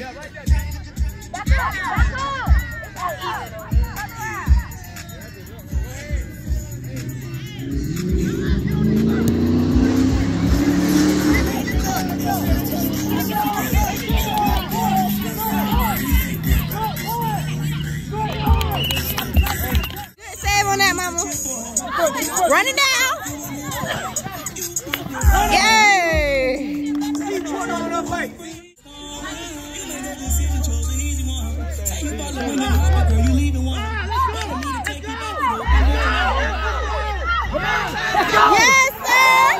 Save on that, mama. Down. Yes, sir.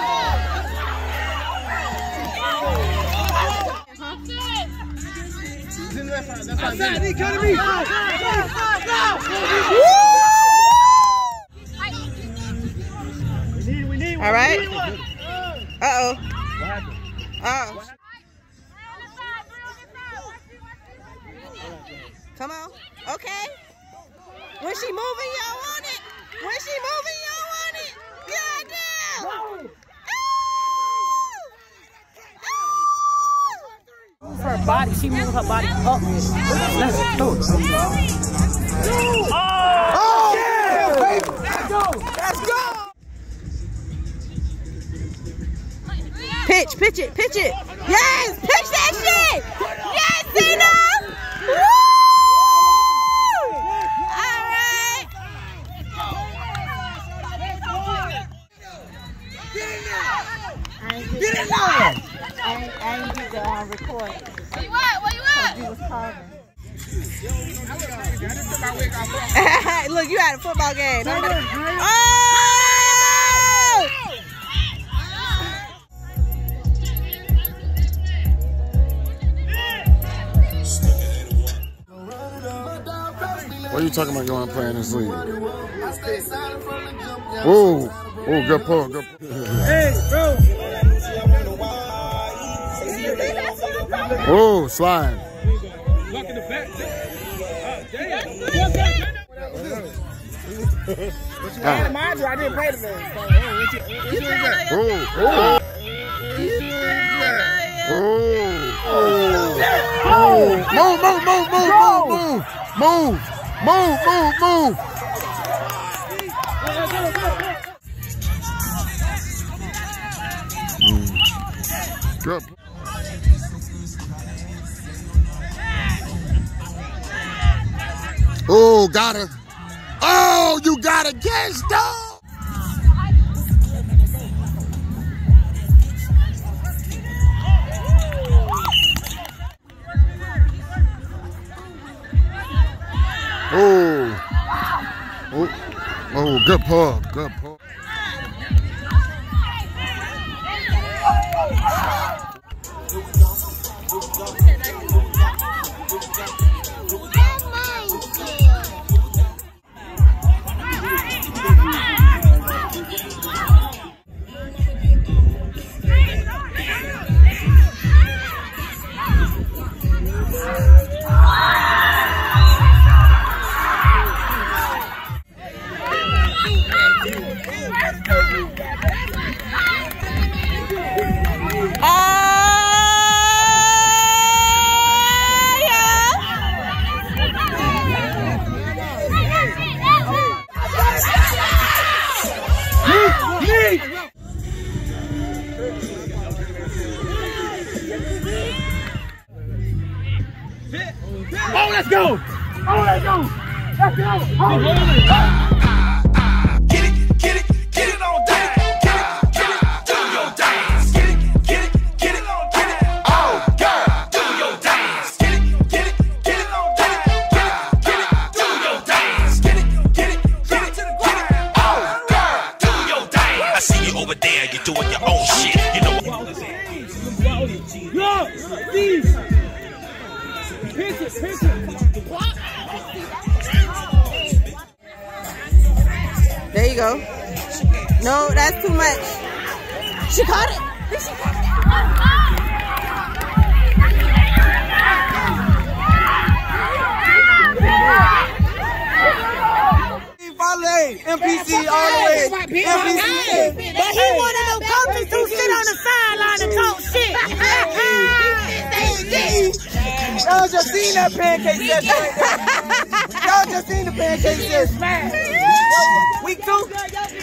All right. Uh oh. Oh. Come on. Okay. When she moving, y'all want it. When she moving, y'all want it. God damn. Her body. She moved her body up. Let's do it. Pitch, pitch it, pitch it. Yes, pitch that shit. Yes, Tina. I, I ain't get the uh, record. Where you at? Where you at? You was calling. Look, you at a football game. Oh! What are you talking about you want to play in this league? Whoa. Oh, good pull. Good pull. Oh, slide. Ah. Oh, oh. Oh. Oh. Move, move, move, move, move, move. Move, move, move. Mm. Oh, got it. Oh, you got a catch, dog. Oh. Oh, oh, good pull, good pull. Oh, girl, do your dance. Get it, get it, get it get it, get it, get it, do your dance. Get it, get it, get it get it, oh god, do your dance. I see you over there, you're doing your own There you go. No, that's too much. She caught it. She caught MPC all the way. MPC. But he one of them coaches who sit on the sideline and talk shit. Y'all just seen that pancake session right there. Y'all just seen the pancake session. Week two?